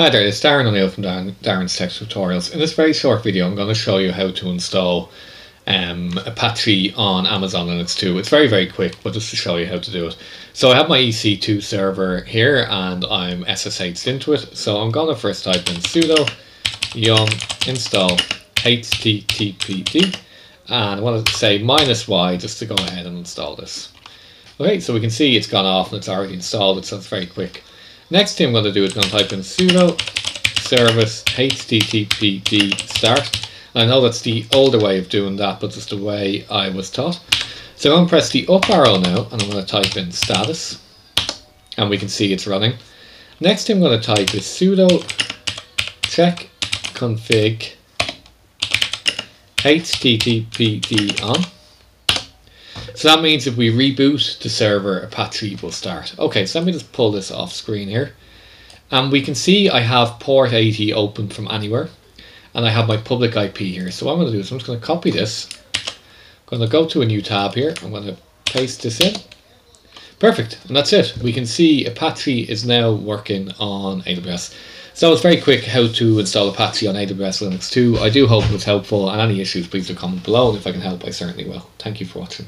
Hi there, it's Darren O'Neill from Darren, Darren's Tech Tutorials. In this very short video I'm going to show you how to install um, Apache on Amazon Linux 2. It's very very quick but just to show you how to do it. So I have my EC2 server here and I'm SSH'd into it. So I'm going to first type in sudo yum install httpd and I want to say minus y just to go ahead and install this. Okay, so we can see it's gone off and it's already installed, so it's very quick. Next thing I'm going to do is going to type in sudo service httpd start. I know that's the older way of doing that, but it's the way I was taught. So I'm going to press the up arrow now, and I'm going to type in status. And we can see it's running. Next thing I'm going to type is sudo check config httpd on. So that means if we reboot the server, Apache will start. Okay, so let me just pull this off screen here. And we can see I have port 80 open from anywhere. And I have my public IP here. So what I'm going to do is I'm just going to copy this. I'm going to go to a new tab here. I'm going to paste this in. Perfect. And that's it. We can see Apache is now working on AWS. So it's very quick how to install Apache on AWS Linux 2. I do hope it was helpful and any issues please do comment below and if I can help I certainly will. Thank you for watching.